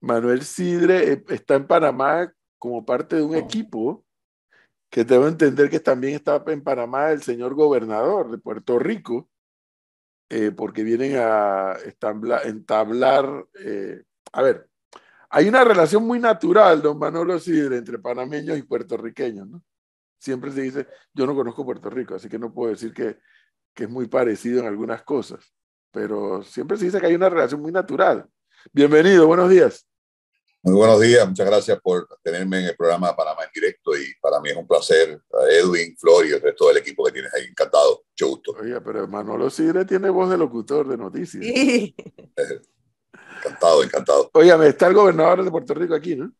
Manuel Sidre eh, está en Panamá como parte de un equipo que debo entender que también está en Panamá el señor gobernador de Puerto Rico, eh, porque vienen a entablar, eh, a ver, hay una relación muy natural, don Manolo Sidre, entre panameños y puertorriqueños, ¿no? Siempre se dice, yo no conozco Puerto Rico, así que no puedo decir que, que es muy parecido en algunas cosas, pero siempre se dice que hay una relación muy natural. Bienvenido, buenos días. Muy buenos días, muchas gracias por tenerme en el programa Panamá en directo y para mí es un placer, Edwin, Flor y el resto del equipo que tienes ahí, encantado, mucho gusto. Oye, pero Manolo Sidre tiene voz de locutor de noticias. Sí. encantado, encantado. Oye, está el gobernador de Puerto Rico aquí, ¿no?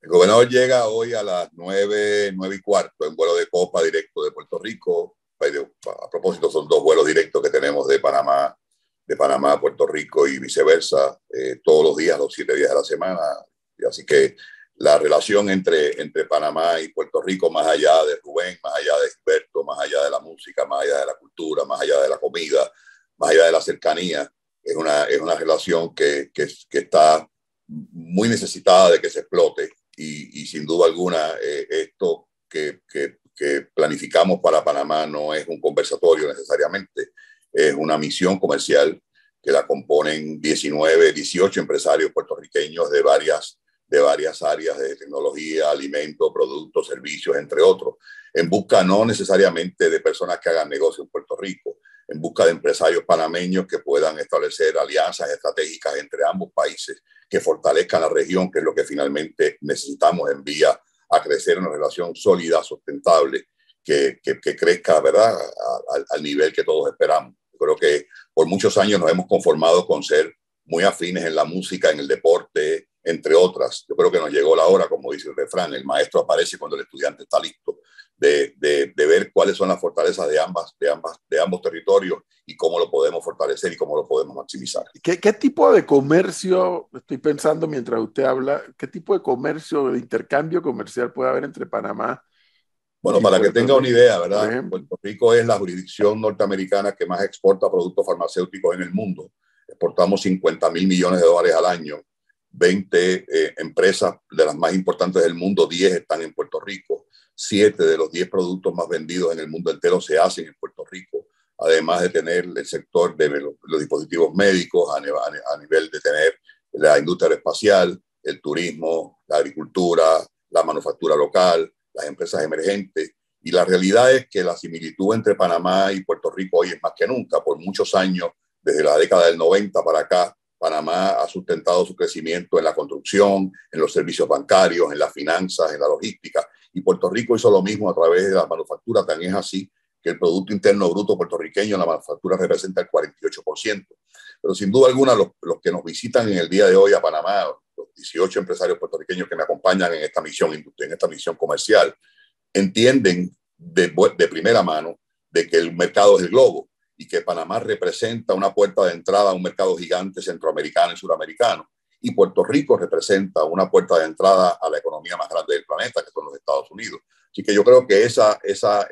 El gobernador llega hoy a las nueve, nueve y cuarto en vuelo de copa directo de Puerto Rico. A propósito, son dos vuelos directos que tenemos de Panamá de Panamá a Puerto Rico y viceversa, eh, todos los días, los siete días de la semana. Así que la relación entre, entre Panamá y Puerto Rico, más allá de Rubén, más allá de experto, más allá de la música, más allá de la cultura, más allá de la comida, más allá de la cercanía, es una, es una relación que, que, que está muy necesitada de que se explote y, y sin duda alguna eh, esto que, que planificamos para Panamá no es un conversatorio necesariamente, es una misión comercial que la componen 19, 18 empresarios puertorriqueños de varias, de varias áreas de tecnología, alimentos, productos, servicios, entre otros, en busca no necesariamente de personas que hagan negocio en Puerto Rico, en busca de empresarios panameños que puedan establecer alianzas estratégicas entre ambos países que fortalezcan la región, que es lo que finalmente necesitamos en vía a crecer una relación sólida, sustentable, que, que, crezca ¿verdad? al nivel que todos esperamos. Creo que por muchos años nos hemos conformado con ser muy afines en la música, en el deporte, entre otras. Yo creo que nos llegó la hora, como dice el refrán, el maestro aparece cuando el estudiante está listo, de, de, de, ver cuáles son las fortalezas de, ambas, de, ambas, de ambos territorios y cómo lo podemos fortalecer y cómo lo podemos maximizar. ¿Qué, ¿Qué, tipo de comercio, estoy pensando mientras usted habla, qué tipo de comercio, de intercambio comercial puede haber entre Panamá bueno, para que tenga una idea, ¿verdad? Puerto Rico es la jurisdicción norteamericana que más exporta productos farmacéuticos en el mundo. Exportamos 50 mil millones de dólares al año. 20 eh, empresas de las más importantes del mundo, 10 están en Puerto Rico. 7 de los 10 productos más vendidos en el mundo entero se hacen en Puerto Rico. Además de tener el sector de los, dispositivos médicos, a, a nivel de tener la industria espacial, el turismo, la agricultura, la manufactura local, las empresas emergentes. Y la realidad es que la similitud entre Panamá y Puerto Rico hoy es más que nunca. Por muchos años, desde la década del 90 para acá, Panamá ha sustentado su crecimiento en la construcción, en los servicios bancarios, en las finanzas, en la logística. Y Puerto Rico hizo lo mismo a través de la manufactura. También es así que el Producto Interno Bruto puertorriqueño en la manufactura representa el 48%. Pero sin duda alguna, los, los que nos visitan en el día de hoy a Panamá, 18 empresarios puertorriqueños que me acompañan en esta misión, en esta misión comercial, entienden de, primera mano de que el mercado es el globo y que Panamá representa una puerta de entrada a un mercado gigante centroamericano y suramericano. Y Puerto Rico representa una puerta de entrada a la economía más grande del planeta, que son los Estados Unidos. Así que yo creo que esa, esa,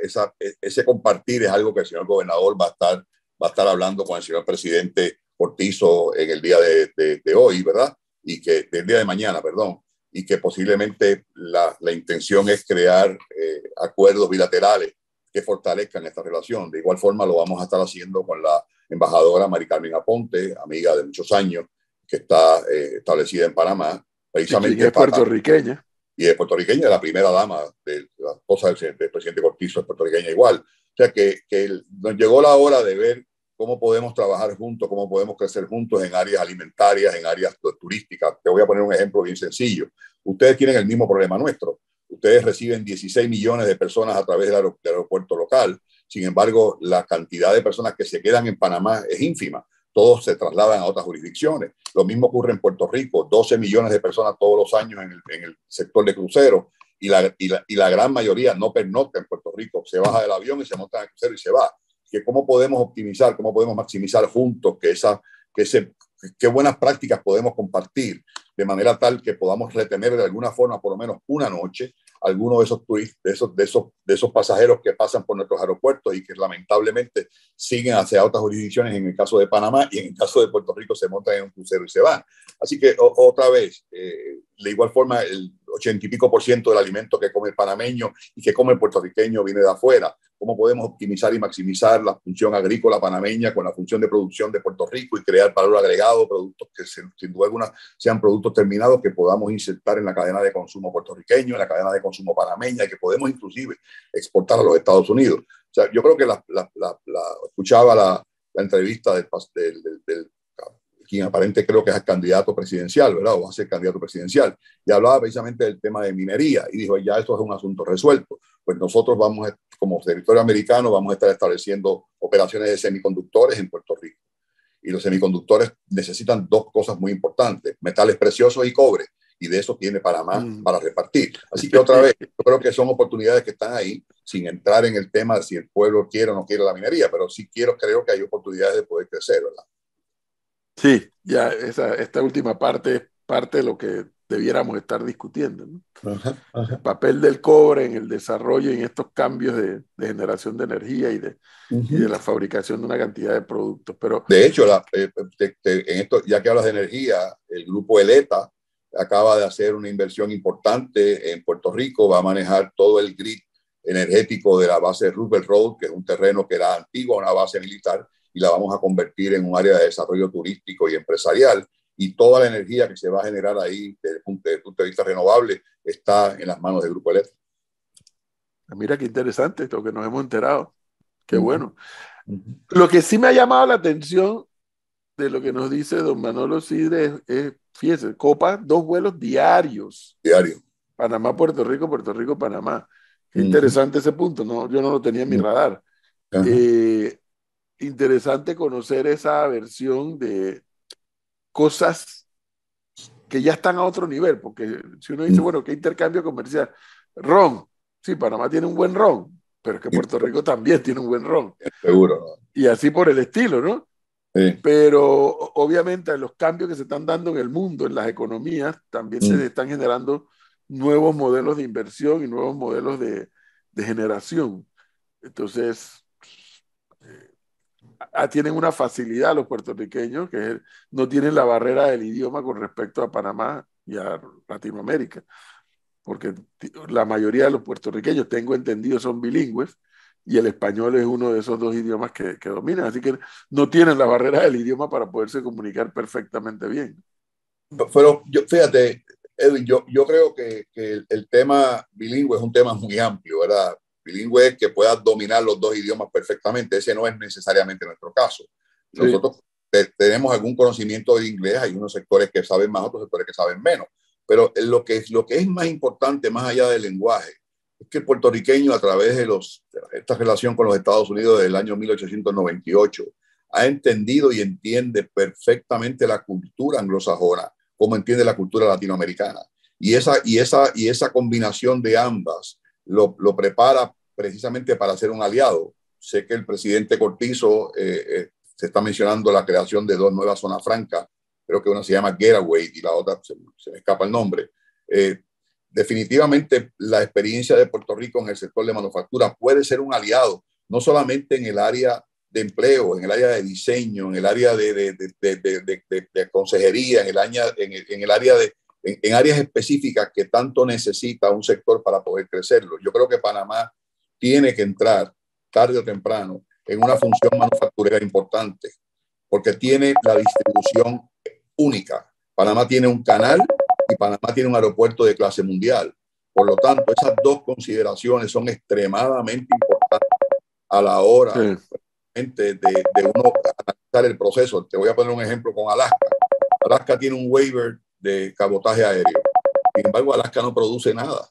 ese compartir es algo que el señor gobernador va a estar, va a estar hablando con el señor presidente Cortizo en el día de, de hoy, ¿verdad? Y que del día de mañana, perdón, y que posiblemente la, la intención es crear eh, acuerdos bilaterales que fortalezcan esta relación. De igual forma lo vamos a estar haciendo con la embajadora Mari Carmen Aponte, amiga de muchos años, que está eh, establecida en Panamá, precisamente. Y es puertorriqueña. Y es puertorriqueña, la primera dama de la esposa del, del presidente Cortizo es puertorriqueña igual. O sea que, que nos llegó la hora de ver cómo podemos trabajar juntos, cómo podemos crecer juntos en áreas alimentarias, en áreas turísticas. Te voy a poner un ejemplo bien sencillo. Ustedes tienen el mismo problema nuestro. Ustedes reciben 16 millones de personas a través del aeropuerto local. Sin embargo, la cantidad de personas que se quedan en Panamá es ínfima. Todos se trasladan a otras jurisdicciones. Lo mismo ocurre en Puerto Rico. 12 millones de personas todos los años en el, en el sector de cruceros y la, y, la, y la gran mayoría no pernocta en Puerto Rico. Se baja del avión y se monta en el crucero y se va que cómo podemos optimizar, cómo podemos maximizar juntos, que, esa, que ese, qué buenas prácticas podemos compartir de manera tal que podamos retener de alguna forma por lo menos una noche algunos de esos turistas, de esos, de, esos, de esos pasajeros que pasan por nuestros aeropuertos y que lamentablemente siguen hacia otras jurisdicciones, en el caso de Panamá y en el caso de Puerto Rico se montan en un crucero y se van. Así que otra vez, eh, de igual forma, el ochenta y pico por ciento del alimento que come el panameño y que come el puertorriqueño viene de afuera. ¿Cómo podemos optimizar y maximizar la función agrícola panameña con la función de producción de Puerto Rico y crear valor agregado, productos que sin duda alguna sean productos terminados que podamos insertar en la cadena de consumo puertorriqueño, en la cadena de consumo panameña y que podemos inclusive exportar a los Estados Unidos? O sea, yo creo que la, escuchaba la, entrevista del, del, del quien aparente creo que es el candidato presidencial, ¿verdad? O va a ser candidato presidencial. Y hablaba precisamente del tema de minería y dijo, ya esto es un asunto resuelto. Pues nosotros vamos, como territorio americano, vamos a estar estableciendo operaciones de semiconductores en Puerto Rico. Y los semiconductores necesitan dos cosas muy importantes, metales preciosos y cobre. Y de eso tiene Panamá mm. para repartir. Así que otra vez, yo creo que son oportunidades que están ahí, sin entrar en el tema de si el pueblo quiere o no quiere la minería, pero sí quiero, creo que hay oportunidades de poder crecer, ¿verdad? Sí, ya esa, esta última parte es parte de lo que debiéramos estar discutiendo. El papel del cobre en el desarrollo y en estos cambios de, generación de energía y de, de, la fabricación de una cantidad de productos. Pero, de hecho, la, eh, en esto, ya que hablas de energía, el grupo ELETA acaba de hacer una inversión importante en Puerto Rico, va a manejar todo el grid energético de la base de Roosevelt Road, que es un terreno que era antiguo, una base militar, y la vamos a convertir en un área de desarrollo turístico y empresarial. Y toda la energía que se va a generar ahí desde el punto, de vista renovable está en las manos del Grupo Eléctrico. Ah, mira qué interesante esto que nos hemos enterado. Qué bueno. Lo que sí me ha llamado la atención de lo que nos dice don Manolo Sidre es, fíjese, Copa, dos vuelos diarios. Diario. Panamá, Puerto Rico, Puerto Rico, Panamá. Qué interesante ese punto, ¿no? yo no lo tenía en mi radar interesante conocer esa versión de cosas que ya están a otro nivel, porque si uno dice, mm. bueno, ¿qué intercambio comercial? Ron, sí, Panamá tiene un buen ron, pero es que Puerto Rico también tiene un buen ron. Seguro. Y así por el estilo, ¿no? Sí. Pero obviamente los cambios que se están dando en el mundo, en las economías, también se mm. están generando nuevos modelos de inversión y nuevos modelos de, de generación. Entonces, tienen una facilidad los puertorriqueños que no tienen la barrera del idioma con respecto a Panamá y a Latinoamérica, porque la mayoría de los puertorriqueños, tengo entendido, son bilingües y el español es uno de esos dos idiomas que, que dominan, así que no tienen la barrera del idioma para poderse comunicar perfectamente bien. Pero yo, fíjate, Edwin, yo, yo creo que, que el tema bilingüe es un tema muy amplio, ¿verdad? Bilingüe que pueda dominar los dos idiomas perfectamente. Ese no es necesariamente nuestro caso. Nosotros tenemos algún conocimiento de inglés, hay unos sectores que saben más, otros sectores que saben menos. Pero lo que, es, lo que es más importante, más allá del lenguaje, es que el puertorriqueño, a través de, los, esta relación con los Estados Unidos del año 1898, ha entendido y entiende perfectamente la cultura anglosajona, como entiende la cultura latinoamericana. Y esa, y esa, y esa combinación de ambas lo, prepara precisamente para ser un aliado. Sé que el presidente Cortizo eh, eh, se está mencionando la creación de dos nuevas zonas francas, creo que una se llama Getaway y la otra se, me escapa el nombre. Eh, definitivamente la experiencia de Puerto Rico en el sector de manufactura puede ser un aliado, no solamente en el área de empleo, en el área de diseño, en el área de, consejería, en el, área, en el área de, en, áreas específicas que tanto necesita un sector para poder crecerlo. Yo creo que Panamá tiene que entrar tarde o temprano en una función manufacturera importante, porque tiene la distribución única. Panamá tiene un canal y Panamá tiene un aeropuerto de clase mundial. Por lo tanto, esas dos consideraciones son extremadamente importantes a la hora de, de uno analizar el proceso. Te voy a poner un ejemplo con Alaska. Alaska tiene un waiver de cabotaje aéreo. Sin embargo, Alaska no produce nada.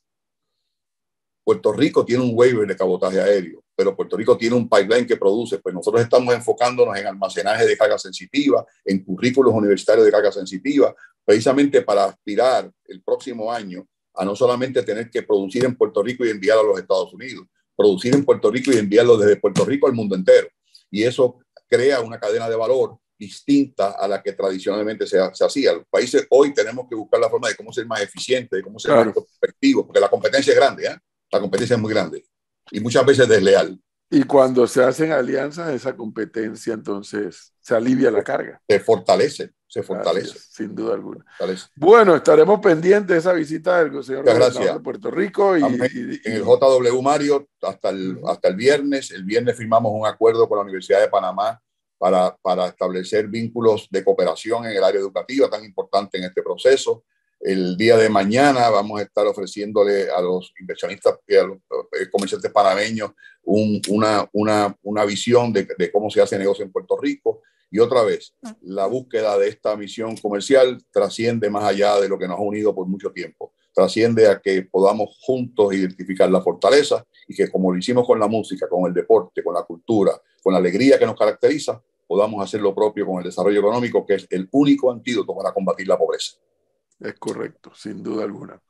Puerto Rico tiene un waiver de cabotaje aéreo, pero Puerto Rico tiene un pipeline que produce. Pues nosotros estamos enfocándonos en almacenaje de carga sensitiva, en currículos universitarios de carga sensitiva, precisamente para aspirar el próximo año a no solamente tener que producir en Puerto Rico y enviarlo a los Estados Unidos, producir en Puerto Rico y enviarlo desde Puerto Rico al mundo entero. Y eso crea una cadena de valor distinta a la que tradicionalmente se, se, hacía. Los países hoy tenemos que buscar la forma de cómo ser más eficiente, de cómo ser más efectivo, porque la competencia es grande, ¿eh? la competencia es muy grande y muchas veces desleal. Y cuando se hacen alianzas, esa competencia entonces se alivia la carga. Se fortalece, se fortalece. sin duda alguna. Bueno, estaremos pendientes de esa visita del señor de Puerto Rico. Y, en el JW Mario hasta el, hasta el viernes. El viernes firmamos un acuerdo con la Universidad de Panamá para, para establecer vínculos de cooperación en el área educativa tan importante en este proceso. El día de mañana vamos a estar ofreciéndole a los inversionistas y a los eh, comerciantes panameños una, una, una, visión de, de, cómo se hace negocio en Puerto Rico. Y otra vez, la búsqueda de esta misión comercial trasciende más allá de lo que nos ha unido por mucho tiempo. Trasciende a que podamos juntos identificar la fortaleza y que como lo hicimos con la música, con el deporte, con la cultura, con la alegría que nos caracteriza, podamos hacer lo propio con el desarrollo económico, que es el único antídoto para combatir la pobreza. Es correcto, sin duda alguna.